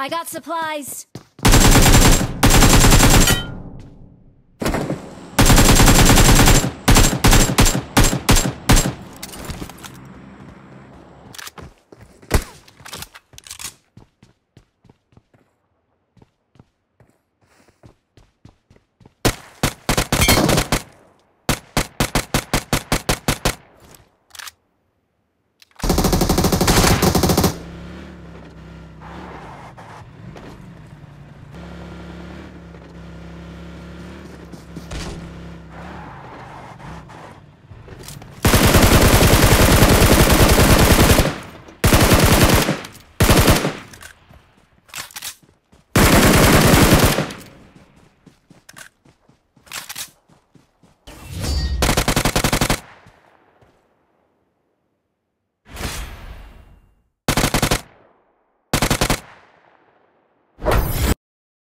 I got supplies.